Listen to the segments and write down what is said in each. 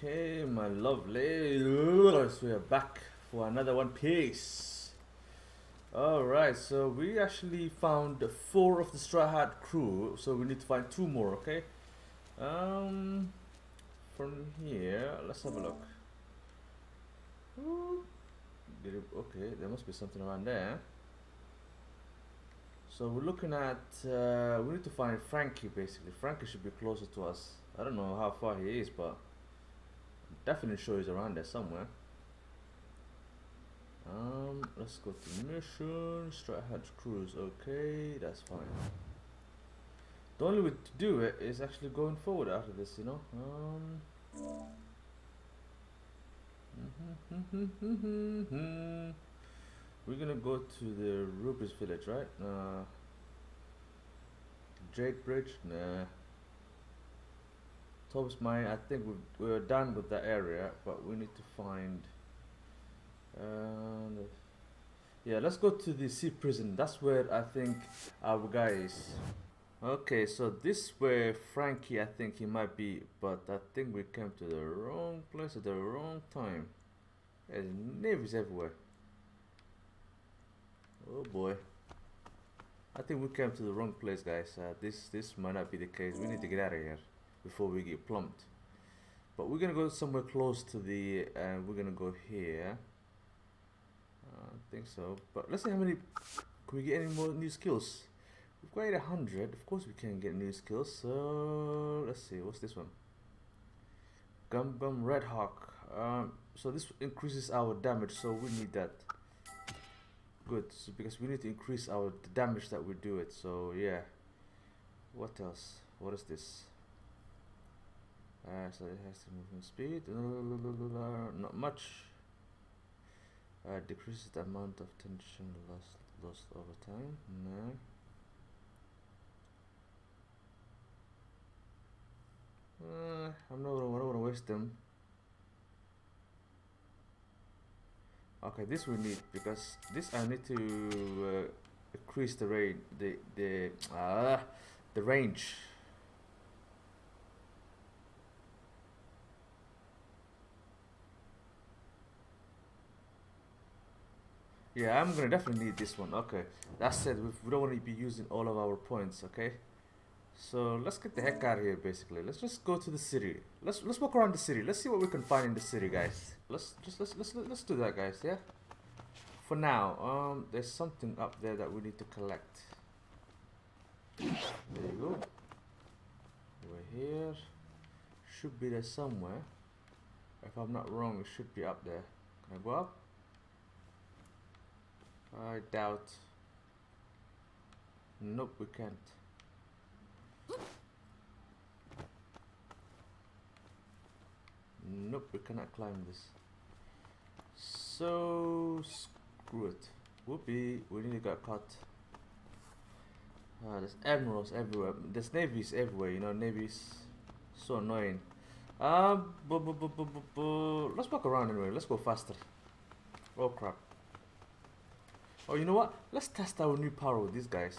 Okay, my lovely. We are back for another one piece. Alright, so we actually found four of the Straw Hat crew, so we need to find two more, okay? Um, from here, let's have a look. Okay, there must be something around there. So we're looking at, uh, we need to find Franky basically. Franky should be closer to us. I don't know how far he is, but Definitely sure he's around there somewhere. Um, let's go to mission, Strat Hatch Cruise. Okay, that's fine. The only way to do it is actually going forward after this, you know. Um. We're gonna go to the Ruby's village, right? Uh, Jade Bridge? Nah. Thomas Mine, I think we've, we're done with that area, but we need to find. Uh, yeah, let's go to the sea prison. That's where I think our guy is. Okay, so this where Franky, I think he might be, but I think we came to the wrong place at the wrong time. There's navies everywhere. Oh boy. I think we came to the wrong place, guys. Uh, this this might not be the case. We need to get out of here before we get plumped. But we're gonna go somewhere close to the. Uh, we're gonna go here. Uh, I think so. But let's see how many. Can we get any more new skills? We've got 800. Of course, we can get new skills. So let's see. What's this one? Gum Gum Red Hawk. Um, so this increases our damage. So we need that. Good. So because we need to increase our damage that we do it. So yeah. What else? What is this? Uh, so it has the movement speed. Not much. Uh, decreases the amount of tension lost lost over time. No. Uh, I'm not gonna, don't wanna waste them. Okay, this we need because this I need to uh, increase the the the ah, the range. Yeah, I'm gonna definitely need this one. Okay, that said, we don't want to be using all of our points. Okay, so let's get the heck out of here. Basically, let's just go to the city. Let's let's walk around the city. Let's see what we can find in the city, guys. Let's just let's let's let's do that, guys. Yeah. For now, um, there's something up there that we need to collect. There you go. We're here. Should be there somewhere. If I'm not wrong, it should be up there. Can I go up? I doubt. Nope, we can't. Nope, we cannot climb this. So screw it. Whoopee, we nearly got caught. Uh, there's admirals everywhere. There's navies everywhere. You know, navies so annoying. Um, let's walk around anyway. Let's go faster. Oh crap. Oh, you know what? Let's test our new power with these guys.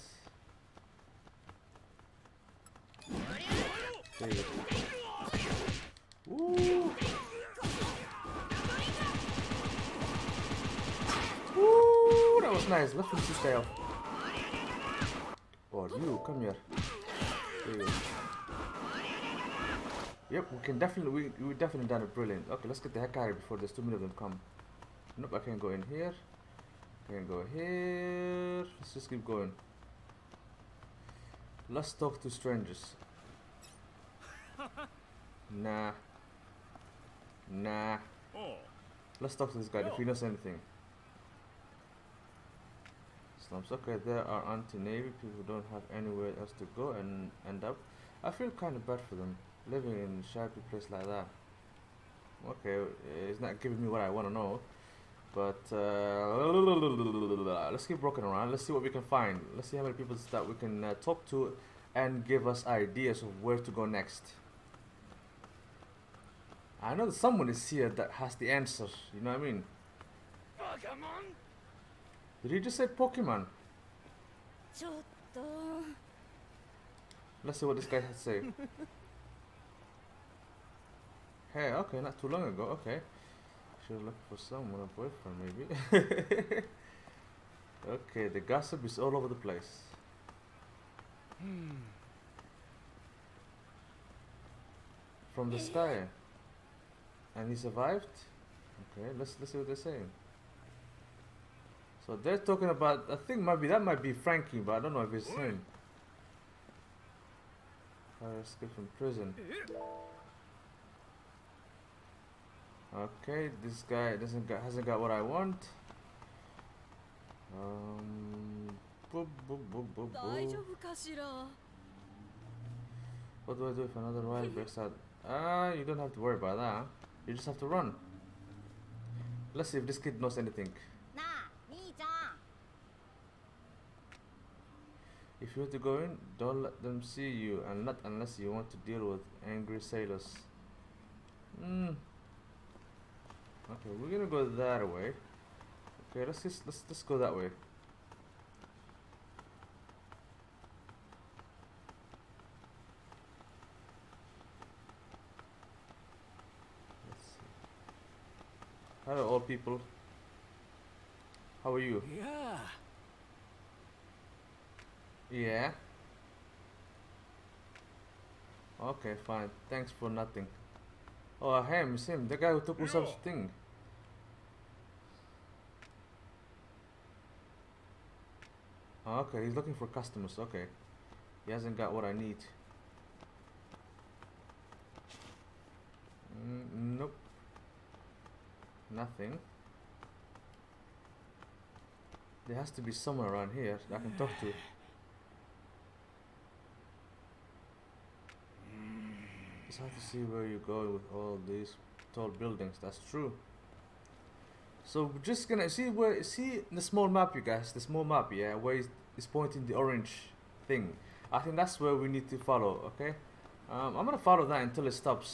There you go. Ooh. Ooh, that was nice. Let's finish this guy off. Oh, you, come here. You. Yep, we can definitely, we, we definitely done it brilliant. Okay, let's get the heck out of here before there's too many of them come. Nope, I can't go in here. Can't go here. Let's just keep going. Let's talk to strangers. Nah. Nah. Oh, Let's talk to this guy if he knows anything. Slums. Okay, there are anti-navy people who don't have anywhere else to go and end up. I feel kind of bad for them living in a shabby place like that. Okay, it's not giving me what I want to know, but uh, let's keep walking around. Let's see what we can find. Let's see how many people that we can uh, talk to and give us ideas of where to go next. I know that someone is here that has the answer. You know what I mean? Pokemon. Did he just say Pokemon? Let's see what this guy has to say. hey, okay, not too long ago. Okay. Should look for someone, a boyfriend maybe. okay, the gossip is all over the place. Hmm. From the sky. And he survived? Okay, let's let's see what they're saying. So they're talking about I think maybe that might be Franky, but I don't know if it's him. How uh, to escape from prison. Eh? Okay, this guy doesn't got, hasn't got what I want. Um, boop, boop, boop, boop, boop. What do I do if another wild breaks out? Ah, uh, you don't have to worry about that. You just have to run. Let's see if this kid knows anything. If you have to go in, don't let them see you, and not unless you want to deal with angry sailors. Hmm. Okay, we're gonna go that way. Okay, let's just let's let's go that way. Let's see. Hello, old people. How are you? Yeah. Yeah. Okay, fine. Thanks for nothing. Oh, him, it's him, the guy who took Usopp's thing. Okay, he's looking for customers. Okay, he hasn't got what I need. Mm, nope. Nothing. There has to be someone around here that I can talk to. It's hard to see where you're going with all these tall buildings. That's true. So we're just gonna see where see the small map, you guys. The small map, yeah, where is pointing the orange thing. I think that's where we need to follow, okay? Um, I'm gonna follow that until it stops.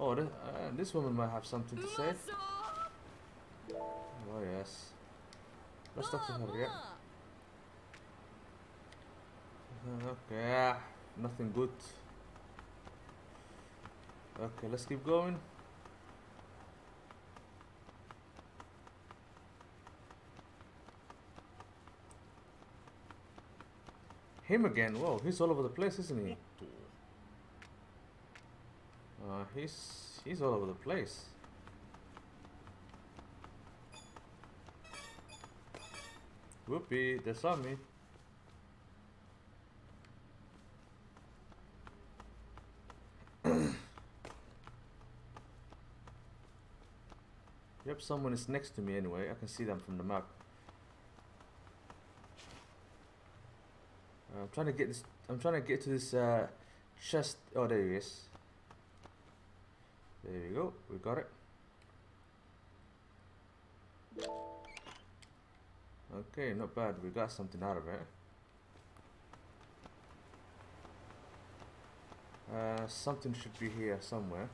Oh, this, uh, this woman might have something to say. Oh yes. Let's talk to her, yeah? Okay, nothing good. Okay, let's keep going. Him again. Whoa, he's all over the place, isn't he? Uh, he's he's all over the place. Whoopee, they saw me. Yep, someone is next to me anyway. I can see them from the map. I'm trying to get this. I'm trying to get to this uh, chest. Oh, there he is. There we go. We got it. Okay, not bad. We got something out of it. Uh, something should be here somewhere.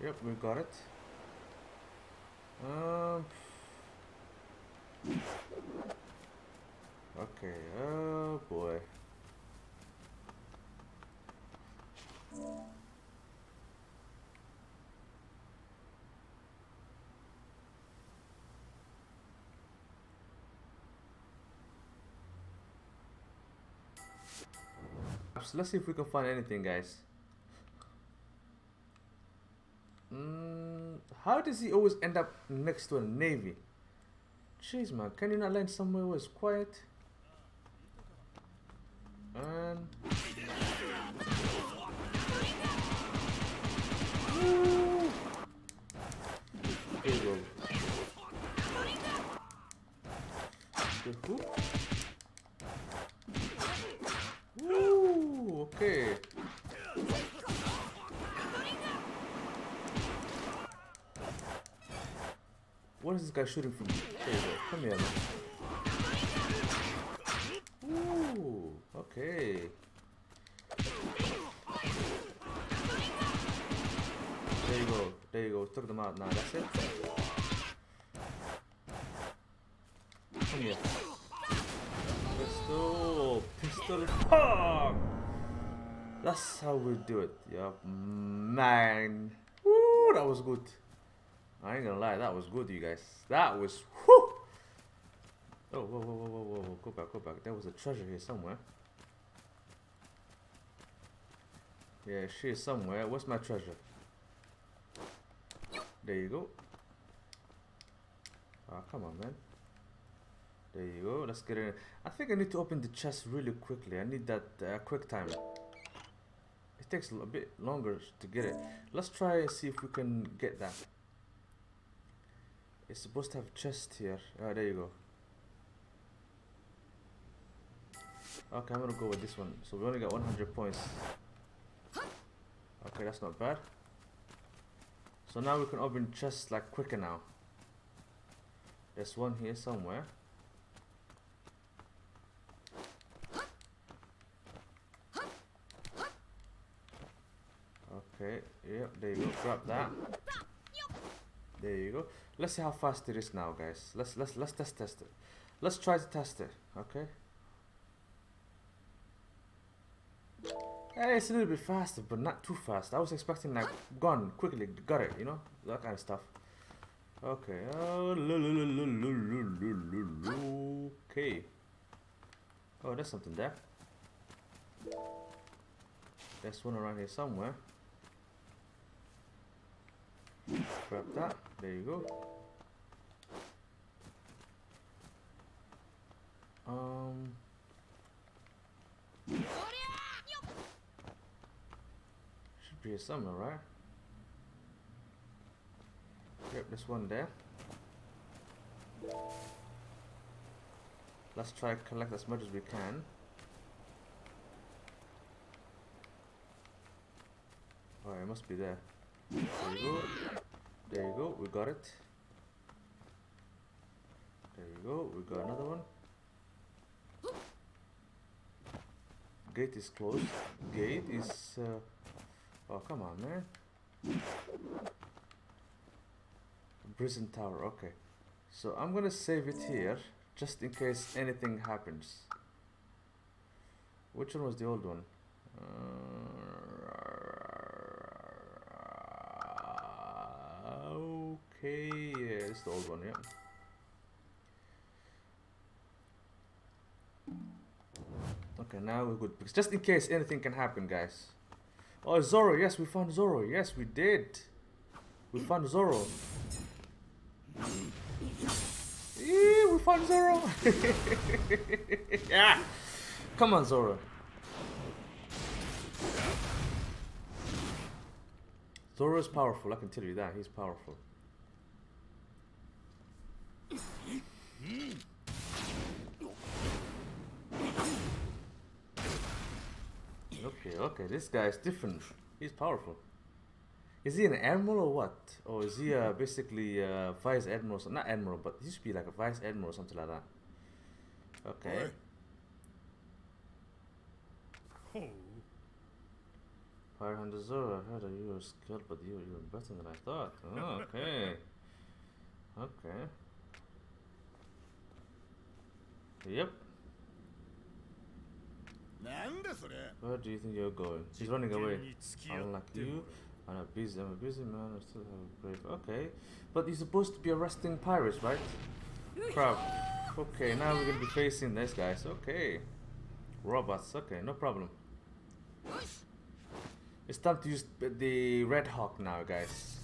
Yep, we got it. Um. Okay. Oh boy. Let's see if we can find anything, guys. Mm, how does he always end up next to a navy? Jeez, man, can you not land somewhere where it's quiet? And! Okay. What is this guy shooting from? Come here. Ooh, okay. There you go. There you go. Took them out. Now that's it. Come here. to the top. That's how we do it. Yup, man. Woo, that was good. I ain't gonna lie, that was good, you guys. That was whoo. Oh, whoa, whoa, whoa, whoa, whoa. Go back, go back. There was a treasure here somewhere. Yeah, she is somewhere. What's my treasure? There you go. Ah, come on, man. There you go. Let's get in. I think I need to open the chest really quickly. I need that uh, quick time. It takes a bit longer to get it. Let's try and see if we can get that. It's supposed to have chest here. Ah, there you go. Okay, I'm gonna go with this one. So we only got 100 points. Okay, that's not bad. So now we can open chests like quicker now. There's one here somewhere. Okay, yep, there you go. Grab that. There you go. Let's see how fast it is now, guys. Let's let's let's test test it. Let's try to test it. Okay. Hey, it's a little bit faster, but not too fast. I was expecting like gone quickly, got it, you know, that kind of stuff. Okay. Okay. Oh, there's something there. There's one around here somewhere. Grab that. There you go. Um. Should be here somewhere, right? Yep, there's one there. Let's try collect as much as we can. It must be there. There you go. There you go. We got it. There you go. We got another one. Gate is closed. Gate is. Uh, oh, come on, man. Prison tower. Okay. So I'm gonna save it here just in case anything happens. Which one was the old one? Uh, okay, yeah, it's the old one, yeah. Okay, now we're good. Because just in case anything can happen, guys. Oh, Zoro, yes, we found Zoro. Yes, we did. We found Zoro. Yeah, we found Zoro. yeah. Come on, Zoro. Zoro is powerful, I can tell you that. He's powerful. Okay, okay, this guy is different. He's powerful. Is he an admiral or what? Or is he uh, basically uh, vice admiral? So not admiral, but he should be like a vice admiral or something like that. Okay. Pirate Hunter Zoro, I heard that you were skilled, but you you were better than I thought. Oh, okay. Okay. Yep. Where do you think you're going? She's running away. Unlike you, I'm a busy, I'm a busy man, I still have a grave. Okay, but you're supposed to be arresting pirates, right? Crap. Okay, now we're gonna be facing this, guys. Okay. Robots, okay, no problem. It's time to use the Red Hawk now, guys.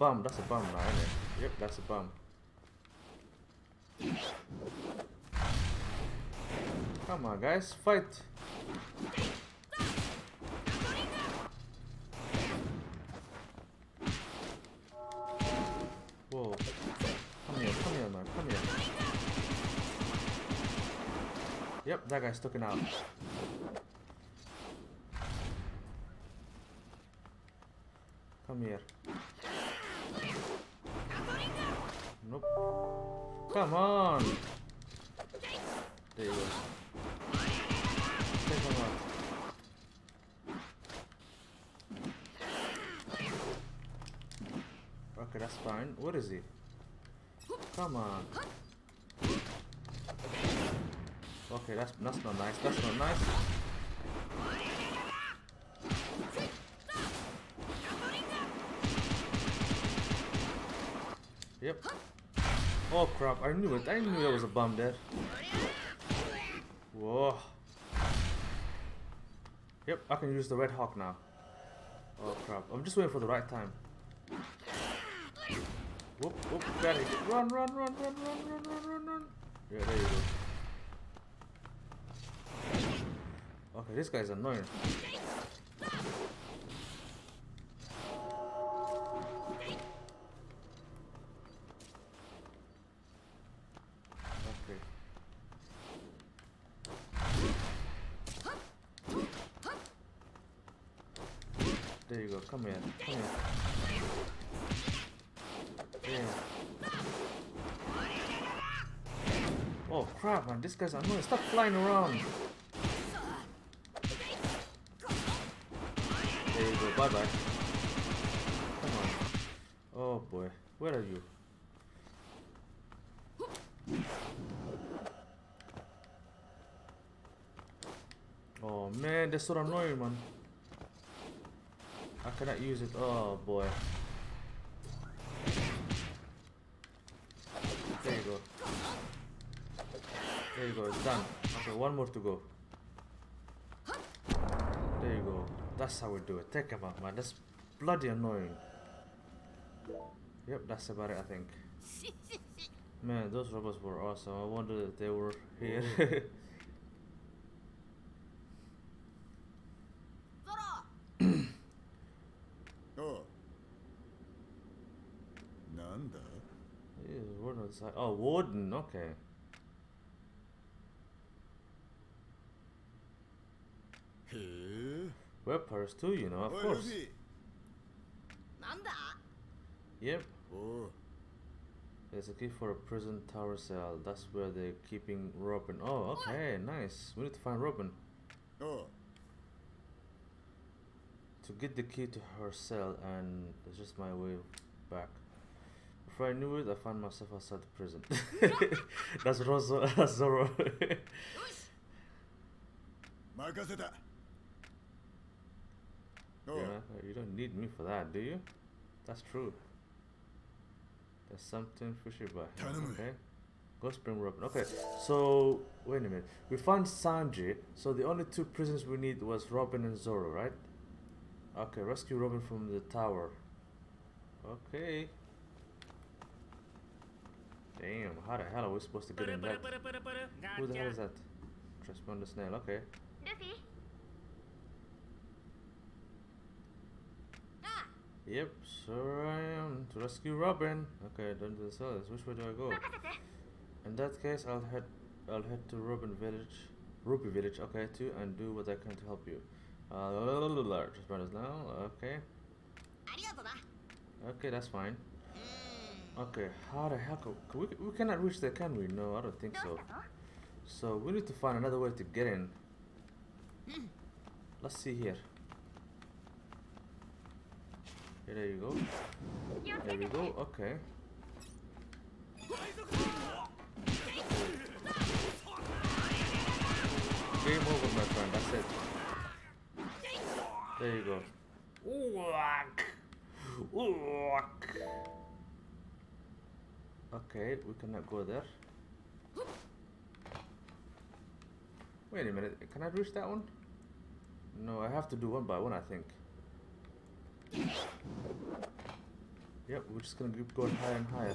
Bum. That's a bum, right? Isn't it? Yep, that's a bum. Come on, guys, fight! Whoa. Come here, come here, man, come here. Yep, that guy's sticking out. Come here. Fine. What is he? Come on. Okay, that's that's not nice. That's not nice. Yep. Oh crap, I knew it. I knew there was a bomb there. Whoa. Yep, I can use the Red Hawk now. Oh crap, I'm just waiting for the right time. Whoop, whoop, got it. Run, run, run, run, run, run, run, run, run. Yeah, there you go. Okay, this guy's annoying. Okay. There you go. Come here. Come here. Crap, man! This guy's annoying. Stop flying around. There you go. Bye bye. Come on. Oh boy, where are you? Oh man, that's so annoying, man. I cannot use it. Oh boy. There you go, it's done. Okay, one more to go. There you go. That's how we do it. Take him out, man. That's bloody annoying. Yep, that's about it, I think. Man, those robots were awesome. I wonder if they were here. oh, Warden. Oh, Warden. Okay. Web too, you know, of course. Yep. Oh. There's a key for a prison tower cell. That's where they're keeping Robin. Oh, okay, nice. We need to find Robin. Oh. To get the key to her cell, and it's just my way back. Before I knew it, I found myself outside the prison. that's Rosso. That's Sure. You, you don't need me for that, do you? That's true. There's something fishy about him. Okay. go, Spring Robin. Okay, so wait a minute. We found Sanji, so the only two prisoners we need was Robin and Zoro, right? Okay, rescue Robin from the tower. Okay. Damn, how the hell are we supposed to get in there? Who the hell is that? Transponder snail, okay. Luffy, Yep, sure I am. To rescue Robin. Okay, don't to the cellars. Which way do I go? In that case, I'll head I'll head to Robin Village, Ruby Village, okay, too, and do what I can to help you. Uh, large brothers now, okay. Okay, that's fine. Okay, how the heck can we, we cannot reach there, can we? No, I don't think so. So we need to find another way to get in. Let's see here there you go. There we go, okay. Game over, my friend, that's it. There you go. Walk! Walk! Okay, we cannot go there. Wait a minute, can I reach that one? No, I have to do one by one, I think. Yep, we're just gonna keep going higher and higher.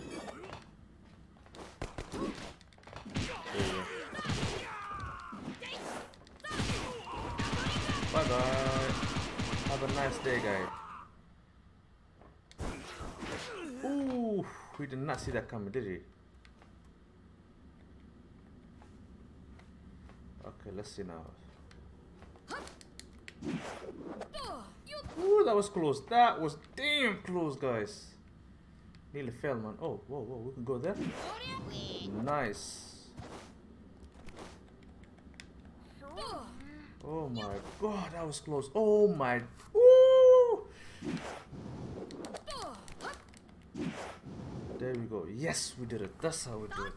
Bye bye. Have a nice day, guy. Ooh, we did not see that coming, did he? Okay, let's see now. Ooh, that was close. That was damn close, guys. Nearly fell, man. Oh, whoa, whoa, we can go there. Nice. Oh my god, that was close. Oh my. Woo! There we go. Yes, we did it. That's how we do it.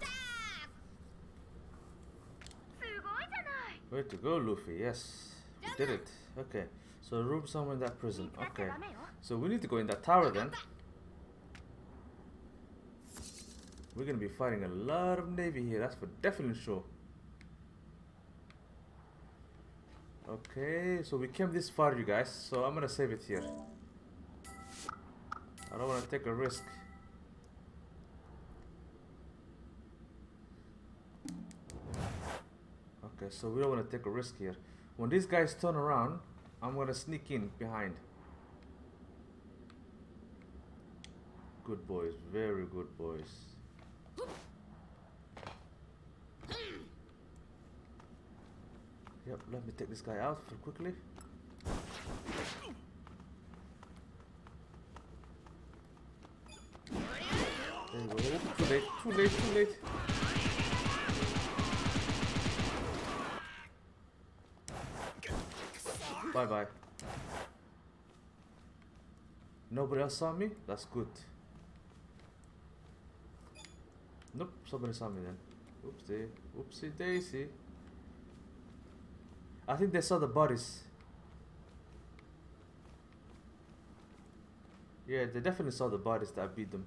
Way to go, Luffy. Yes, we did it. Okay, so room somewhere in that prison. Okay, so we need to go in that tower then. We're gonna be fighting a lot of navy here. That's for definitely sure. Okay, so we came this far, you guys. So I'm gonna save it here. I don't wanna take a risk. Okay, so we don't wanna take a risk here. When these guys turn around, I'm gonna sneak in behind. Good boys, very good boys. Yep, let me take this guy out quickly. There you go. Too late, too late, too late. Bye bye. Nobody else saw me? That's good. Nope, somebody saw me then. Oopsie, oopsie daisy. I think they saw the bodies. Yeah, they definitely saw the bodies that beat them.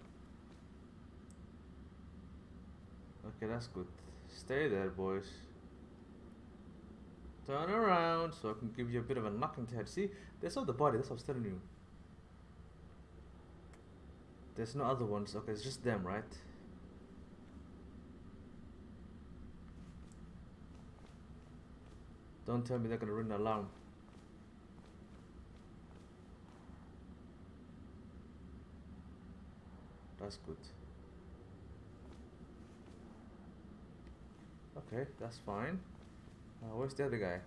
Okay, that's good. Stay there, boys. Turn around so I can give you a bit of a knocking head. See, they saw the body, that's what I was telling you. There's no other ones. Okay, it's just them, right? Don't tell me they're gonna ring an alarm. That's good. Okay, that's fine. Uh, where's the other guy?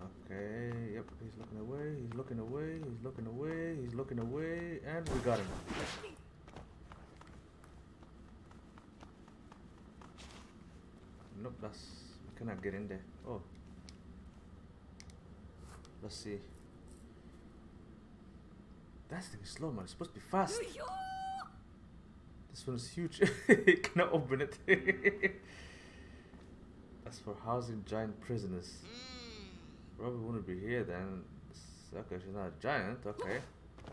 Okay, yep, he's looking away, he's looking away, he's looking away, he's looking away, and we got him. Nope, that's we cannot get in there. Oh. Let's see. That thing is slow man, it's supposed to be fast. This one is huge. cannot open it. That's for housing giant prisoners. Hmm. Probably wouldn't be here then. Okay, she's not a giant. Okay.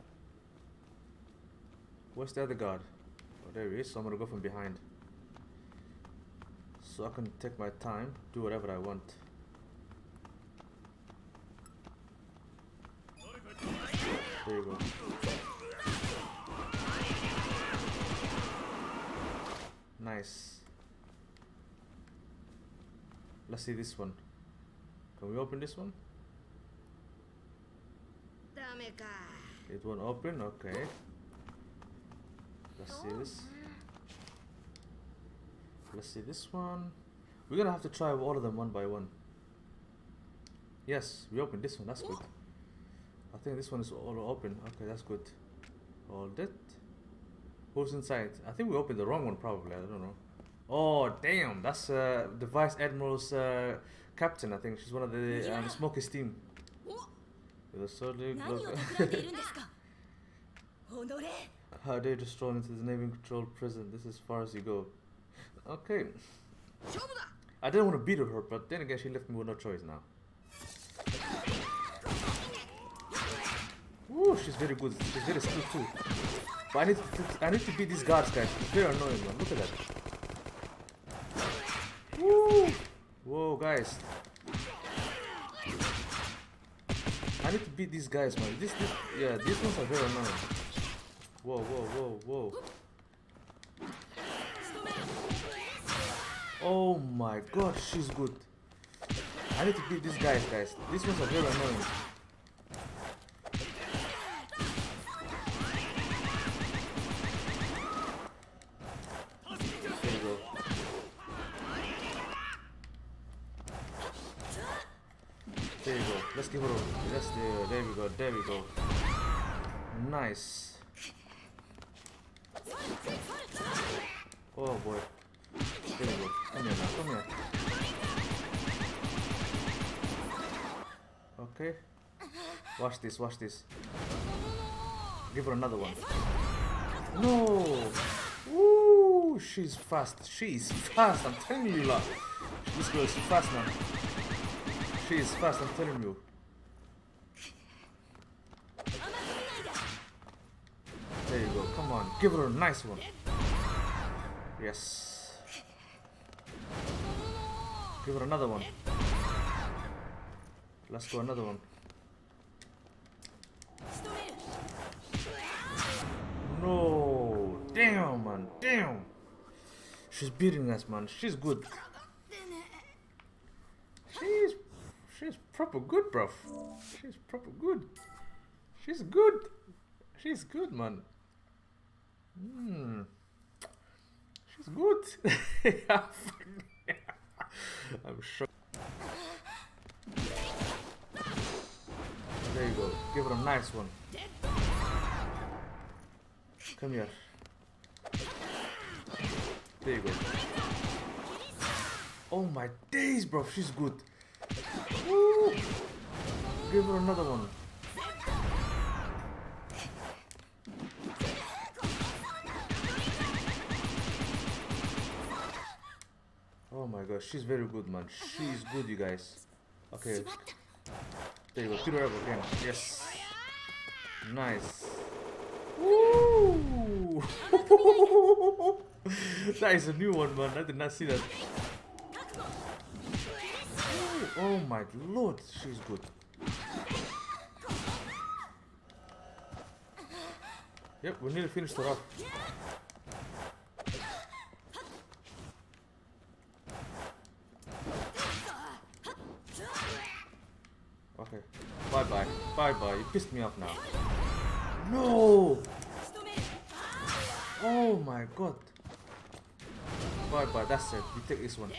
Where's the other guard? Oh, there he is. So I'm gonna go from behind so I can take my time, do whatever I want. There you go. Nice. Let's see this one. Can we open this one? It won't open, okay. Let's see this. Let's see this one. We're gonna have to try all of them one by one. Yes, we opened this one. That's good. I think this one is all open. Okay, that's good. Hold it. Who's inside? I think we opened the wrong one probably. I don't know. Oh, damn. That's uh, the Vice Admiral's uh, captain, I think. She's one of the um, Smokers team. With a How dare you stroll into the naval Control prison? This is as far as you go. Okay. I didn't want to beat her, but then again, she left me with no choice now. Ooh, she's very good. She's very skilled too. But I need to, I need to beat these guards, guys. It's very annoying, man. Look at that. Woo! Whoa, guys. I need to beat these guys, man. This, this, yeah, these ones are very annoying. Whoa, whoa, whoa, whoa. Oh my god, she's good. I need to beat these guys, guys. These ones are very annoying. There you go. There. Let's give her a. Let's do. There we go. There we go. Nice. Oh boy. There we go. Come here now. Come here. Okay. Watch this. Watch this. Give her another one. No. Ooh, she's fast. She's fast. I'm telling you, lot. This girl is fast, man. She is fast. I'm telling you. There you go. Come on. Give her a nice one. Yes. Give her another one. Let's go another one. No! Damn, man! Damn! She's beating us, man. She's good. She's... She's proper good, bro. She's proper good. She's good. She's good, man. Hmm. She's good. I'm sure. There you go. Give her a nice one. Come here. There you go. Oh my days, bro. She's good. Woo! Give her another one. Oh my gosh, she's very good, man. She's good, you guys. Okay. There you go. Peter up again. Yes. Nice. Woo! that is a new one, man. I did not see that. Oh my lord, she's good. Yep, we nearly finished her off. Motherfucker. Bye-bye. Bye-bye. You pissed me off now. No! Oh my god. Bye-bye. That's it. You take this one.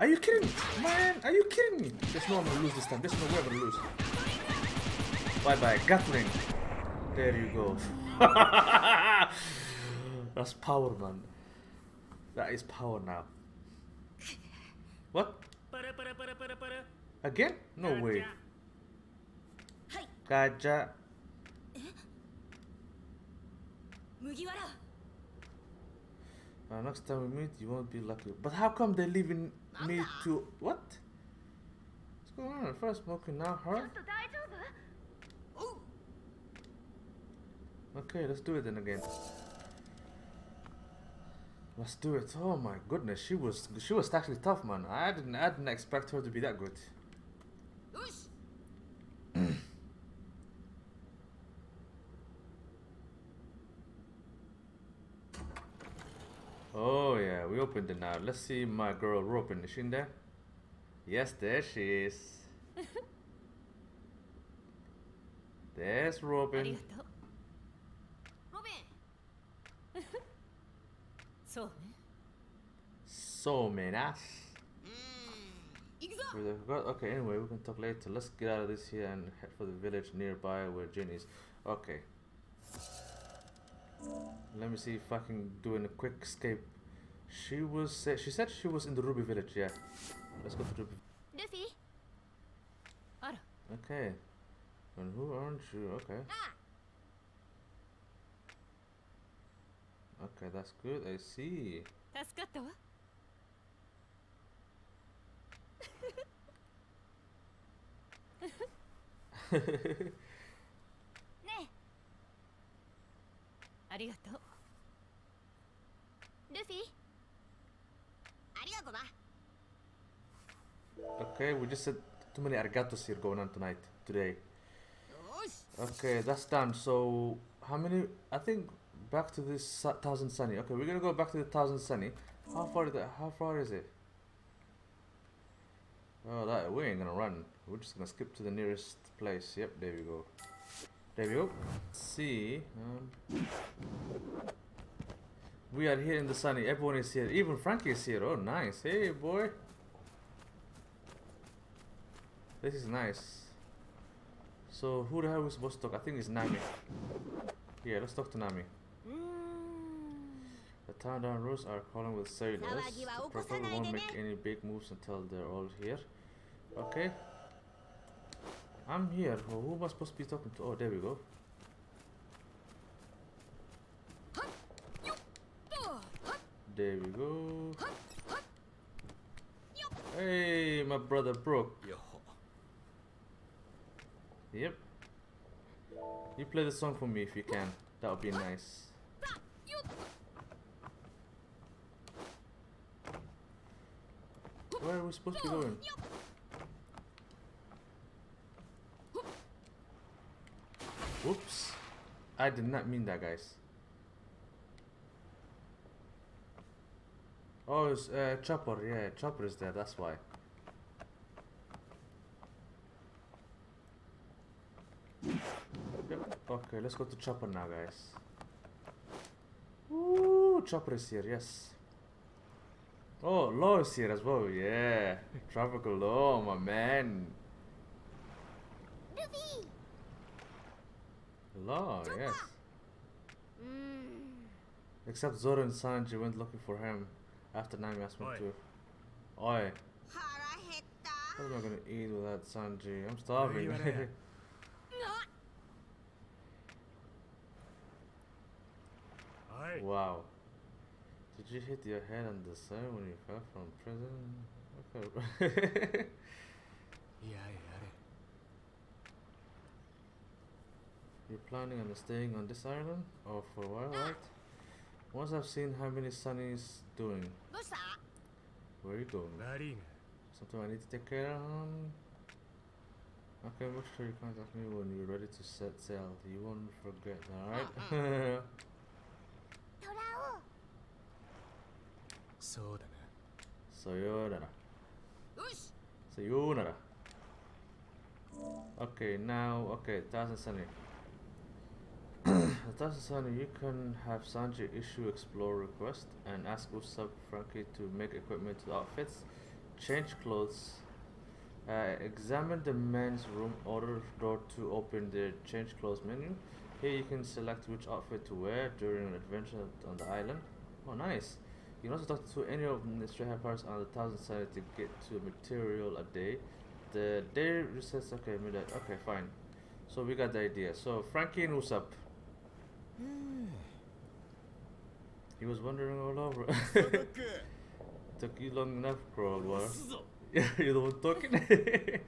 Are you kidding me? Man, are you kidding me? There's no I'm gonna lose this time. There's no way I'm gonna lose. Bye-bye. Gatling. There you go. That's power, man. That is power now. What? Again? No way. Kaja. Uh, next time we meet, you won't be lucky. But how come they're leaving me to... What? What's going on? First smoking, now her? Okay, let's do it then again. Let's do it. Oh my goodness, she was she was actually tough, man. I didn't I didn't expect her to be that good. Now let's see my girl Robin. Is she in there? Yes, there she is. There's Robin. Robin. so. So menas. Okay, anyway, we can talk later. Let's get out of this here and head for the village nearby where Jin is. Okay. Let me see if I can do a quick escape she was. Uh, she said she was in the Ruby village. Yeah. Let's go to Ruby. Luffy. Okay. And who aren't you? Okay. Okay, that's good. I see. that's Luffy? Okay, we just said too many arigatos here going on tonight, today. Okay, that's done. So, how many? I think back to this thousand sunny. Okay, we're gonna go back to the thousand sunny. How far is that? How far is it? Oh, that we ain't gonna run. We're just gonna skip to the nearest place. Yep, there we go. There we go. See, um, we are here in the sunny. Everyone is here. Even Franky is here. Oh, nice. Hey, boy. This is nice. So who the hell are we supposed to talk? I think it's Nami. Yeah, let's talk to Nami. The town down roads are calling with sailors. Zawagi wa The okosanai won't make any big moves until they're all here. Okay. I'm here. Who who am I supposed to be talking to? Oh, there we go. There we go. Hey, my brother broke. Yep. You play the song for me if you can. That would be nice. Where are we supposed to be going? Whoops. I did not mean that, guys. Oh, it's uh, Chopper. Yeah, Chopper is there. That's why. Okay, let's go to Chopper now, guys. Ooh, Chopper is here. Yes. Oh, Law is here as well. Yeah, Tropical Law, my man. Law, yes. Mm. Except Zoro and Sanji went looking for him. After nine months went through. Oi. What am I gonna eat without Sanji? I'm starving. wow. Did you hit your head on the sand when you fell from prison? Okay. yeah, yeah. You're planning on staying on this island? Or for a while, right? Once I've seen how many Sunny's doing. Where are you going? Something I need to take care of? Okay, make sure you contact me when you're ready to set sail. You won't forget, alright? so Sayonara. Sayonara. Okay, now, okay, thousand sunny. Sunny, you can have Sanji issue explore request and ask Usopp Franky to make equipment to outfits, change clothes, uh, examine the men's room, order door to open the change clothes menu. Here you can select which outfit to wear during an adventure on the island. Oh, nice. You can also talk to any of the stray parts on the thousand side to get to material a day. The day resets okay, mid okay, fine. So we got the idea. So Franky and Usopp. Mm. he was wandering all over. Took you long enough, Crowbar. Yeah, you're the one talking.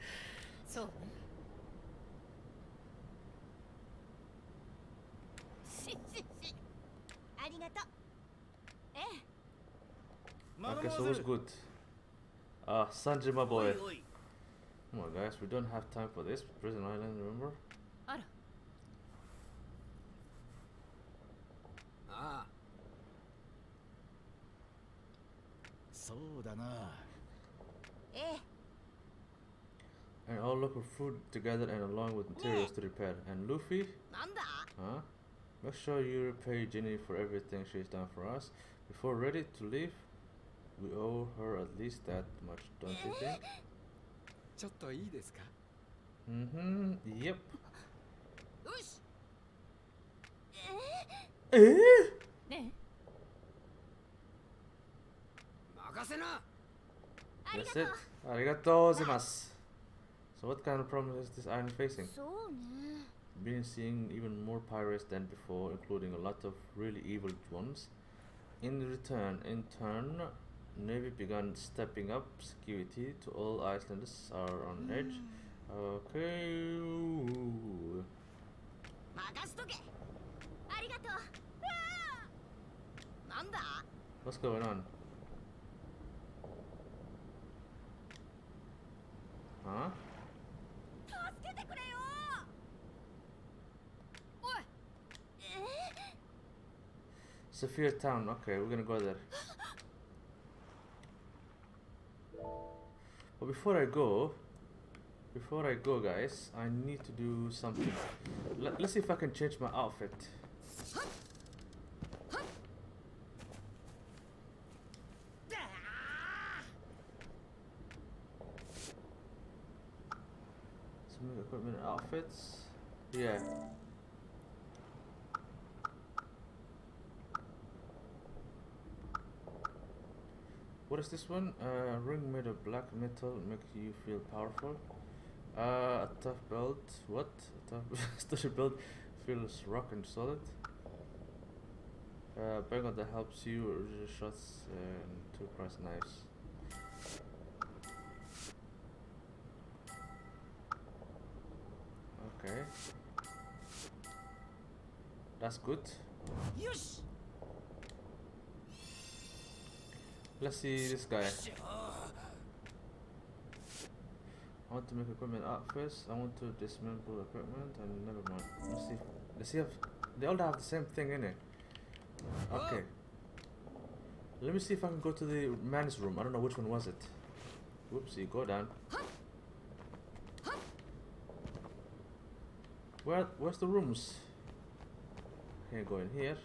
so. Eh? Okay, so what's good? Ah, uh, Sanji, my boy. Come on, guys, we don't have time for this. Prison Island, remember? あらああそうだなええ And all look for food together and along with materials to repair. And Luffy, なんだ huh? Make sure you repay Ginny for everything she's done for us. Before ready to leave, we owe her at least that much, don't you think? ちょっといいですか Mm-hmm. Yep. よしえ え Eh? ね任せなあり That's がと it. う Arigatou gozaimasu. So what kind of problem is this island facing? そうね Been seeing even more pirates than before, including a lot of really evil ones. In return, in turn, Navy began stepping up security to all Icelanders are on edge. Okay. ooh. 任しとけありがとううわあなんだ What's going on? Huh? Sophia Town, okay, we're gonna go there. But before I go, before I go guys, I need to do something. Let's see if I can change my outfit. Outfits. Yeah. What is this one? Uh, ring made of black metal make you feel powerful. Uh, a tough belt. What? A tough sturdy belt feels rock and solid. Uh, bang that helps you uh, shots and two price knives. That's good. よし Let's see this guy. I want to make equipment up first. I want to dismantle equipment and never mind. Let's see. Let's see if they all have the same thing in it. Okay. Let me see if I can go to the man's room. I don't know which one was it. Whoopsie, go down. Where where's the rooms? Can't go in here.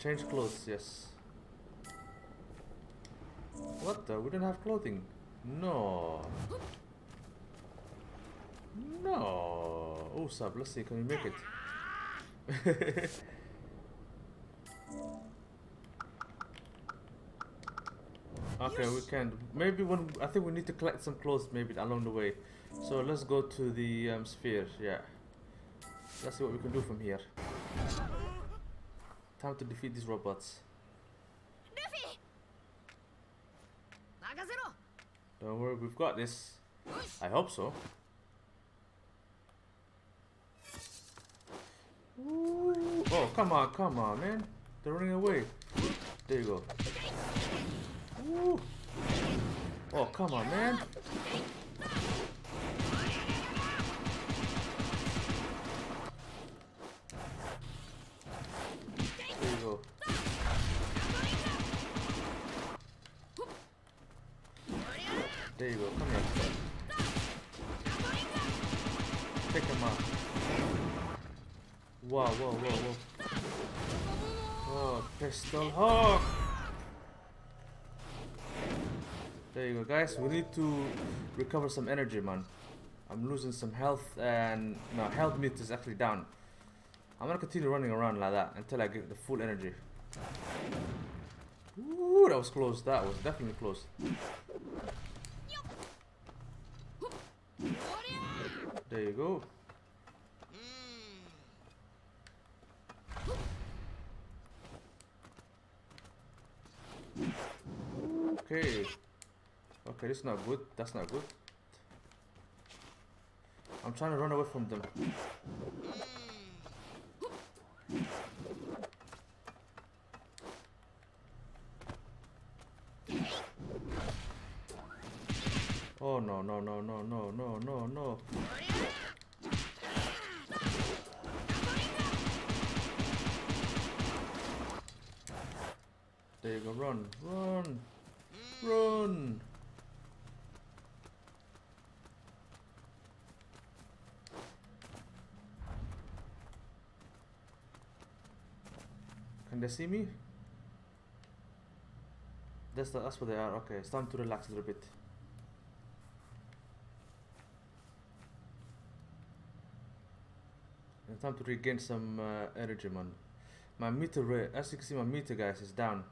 Change clothes, yes. What the? We don't have clothing. No. No. Oh, sub. Let's see. Can we make it? okay, we can. Maybe when I think we need to collect some clothes maybe along the way. So let's go to the um, sphere, yeah. Let's see what we can do from here. Time to defeat these robots. Luffy! Don't worry, we've got this. I hope so. Ooh. Oh, come on, come on, man. They're running away. There you go. Ooh. Oh, come on, man. There you go. Come here. Pick him up. Whoa, whoa, whoa, whoa. Oh, pistol hawk. There you go, guys. We need to recover some energy, man. I'm losing some health, and no, health meter is actually down. I'm gonna continue running around like that until I get the full energy. Ooh, that was close. That was definitely close. There you go. Okay. Okay, this is not good. That's not good. I'm trying to run away from them. Oh no no no no no no no no. There you go, run, run, run. Can they see me? That's the, that's where they are. Okay, it's time to relax a little bit. Time to regain some uh, energy, man. My meter rate, as you can see, my meter, guys, is down.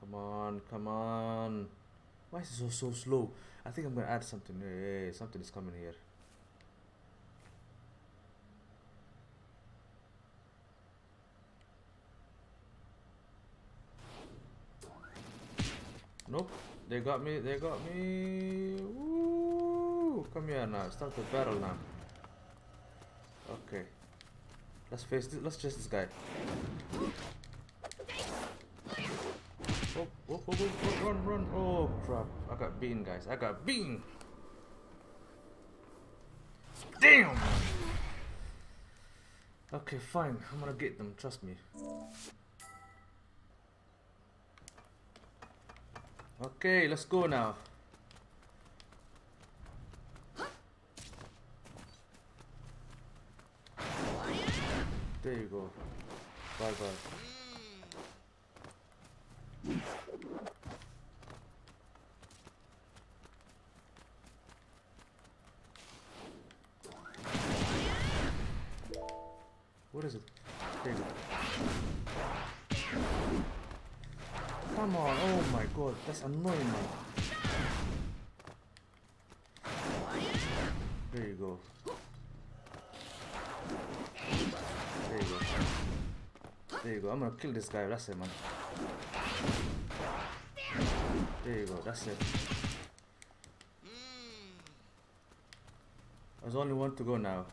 Come on, come on. Why is it so so slow? I think I'm gonna add something. Hey, hey, something is coming here. Nope, they got me. They got me. Woo! Come here now. Start the battle now. Okay. Let's face this. Let's chase this guy. Oh, oh, oh, oh, run, run. Oh, crap. I got bean, guys. I got bean. Damn! Okay, fine. I'm gonna get them. Trust me. Okay, let's go now. There you go. Bye bye. What is it? There you go. Come on, oh my god, that's annoying man. There you go. There you go. I'm gonna kill this guy. That's it, man. There you go. That's it. There's only one to go now.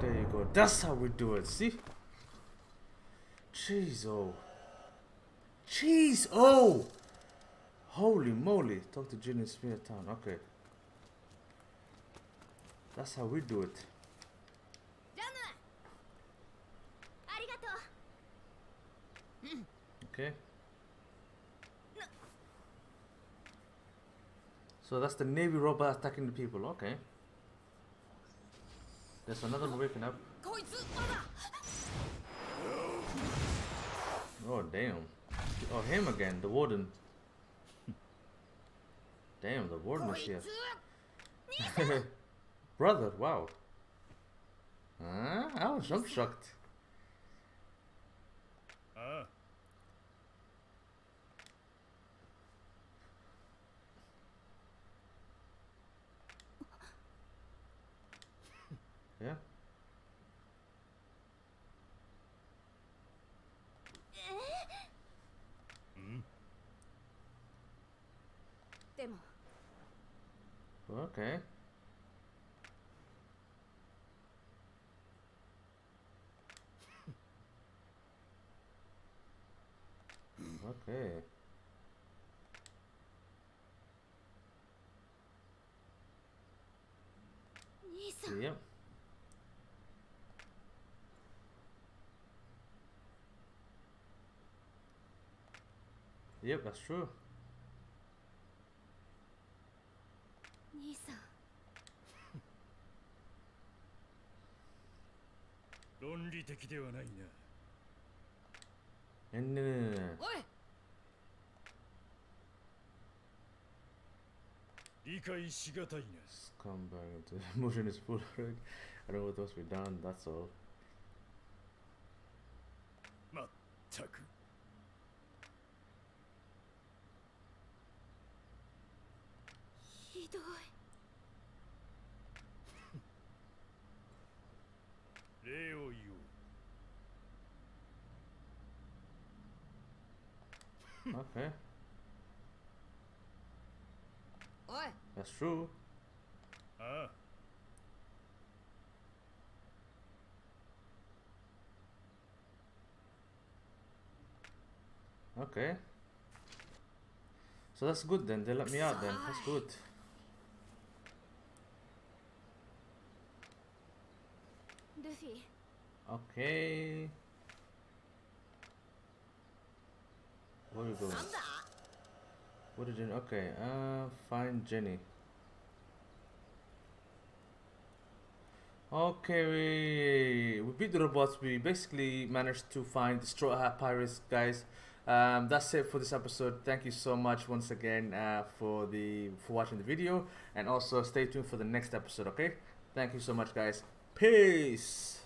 There you go. That's how we do it. See? Jeez, oh. Jeez, oh! Holy moly. Talk to Jin in Spear Town. Okay. That's how we do it. Okay. So that's the Navy robot attacking the people. Okay. There's another waking up. Oh, damn. Oh, him again, the warden. Damn, the warden is here. Brother, wow. Huh? I was jump shocked. Uh. Okay. okay. Yep. Yep, that's true. 論理的ではないな。いしがたいな。スカンバーグ、モーションスポーラーグ。あれはどうしても、ダン、ダたく。ひ。Leo you. okay. What? That's true. Uh. Okay. So that's good then, they let me out then, that's good. Okay. Where are you going? What did you okay, uh find Jenny. Okay, we, we beat the robots. We basically managed to find the Straw Hat Pirates, guys. Um, that's it for this episode. Thank you so much once again uh, for the for watching the video, and also stay tuned for the next episode. Okay, thank you so much, guys. Peace.